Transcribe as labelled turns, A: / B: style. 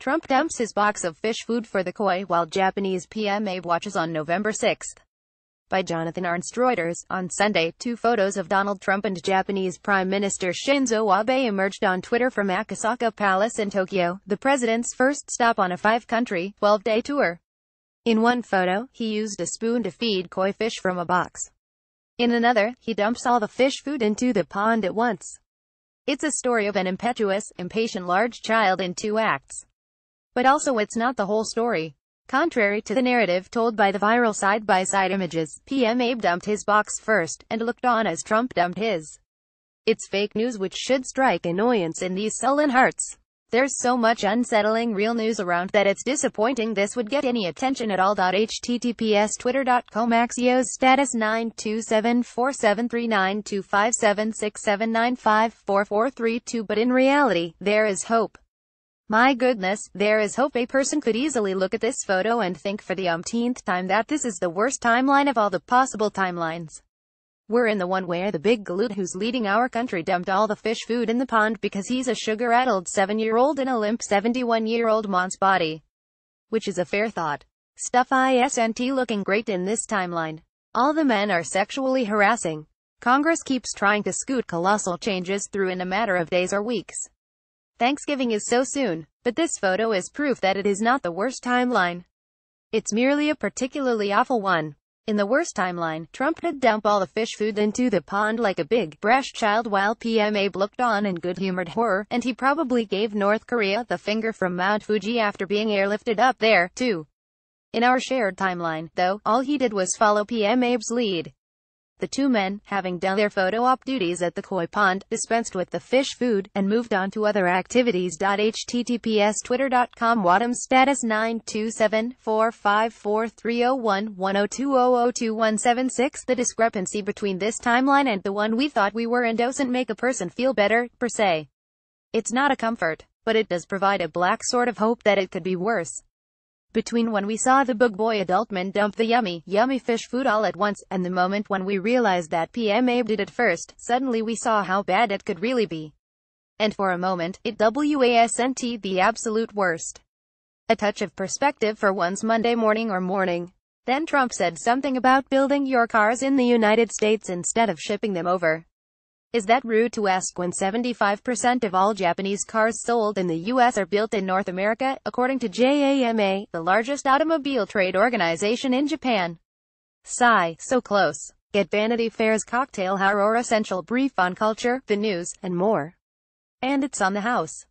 A: Trump dumps his box of fish food for the koi while Japanese PM Abe watches on November 6. By Jonathan Ernst Reuters. On Sunday, two photos of Donald Trump and Japanese Prime Minister Shinzo Abe emerged on Twitter from Akasaka Palace in Tokyo, the president's first stop on a five-country, 12-day tour. In one photo, he used a spoon to feed koi fish from a box. In another, he dumps all the fish food into the pond at once. It's a story of an impetuous, impatient large child in two acts. But also it's not the whole story. Contrary to the narrative told by the viral side-by-side -side images, PM Abe dumped his box first, and looked on as Trump dumped his. It's fake news which should strike annoyance in these sullen hearts. There's so much unsettling real news around that it's disappointing this would get any attention at all. https twitter.com axios status 9274739257679544432 but in reality, there is hope. My goodness, there is hope a person could easily look at this photo and think for the umpteenth time that this is the worst timeline of all the possible timelines. We're in the one where the big galoot who's leading our country dumped all the fish food in the pond because he's a sugar-addled seven-year-old in a limp 71-year-old man's body. Which is a fair thought. Stuff isn't looking great in this timeline. All the men are sexually harassing. Congress keeps trying to scoot colossal changes through in a matter of days or weeks. Thanksgiving is so soon, but this photo is proof that it is not the worst timeline. It's merely a particularly awful one. In the worst timeline, Trump had dump all the fish food into the pond like a big, brash child while PM Abe looked on in good-humored horror, and he probably gave North Korea the finger from Mount Fuji after being airlifted up there, too. In our shared timeline, though, all he did was follow PM Abe's lead. The two men, having done their photo op duties at the koi pond, dispensed with the fish food, and moved on to other activities. https twitter.com Wadham status 9274543011020022176 The discrepancy between this timeline and the one we thought we were in doesn't make a person feel better, per se. It's not a comfort, but it does provide a black sort of hope that it could be worse between when we saw the bug boy adult men dump the yummy, yummy fish food all at once, and the moment when we realized that PM Abe did it first, suddenly we saw how bad it could really be. And for a moment, it wasn't the absolute worst. A touch of perspective for one's Monday morning or morning. Then Trump said something about building your cars in the United States instead of shipping them over. Is that rude to ask when 75% of all Japanese cars sold in the U.S. are built in North America, according to JAMA, the largest automobile trade organization in Japan? Sigh, so close. Get Vanity Fair's Cocktail Hour or Essential Brief on Culture, the News, and more. And it's on the house.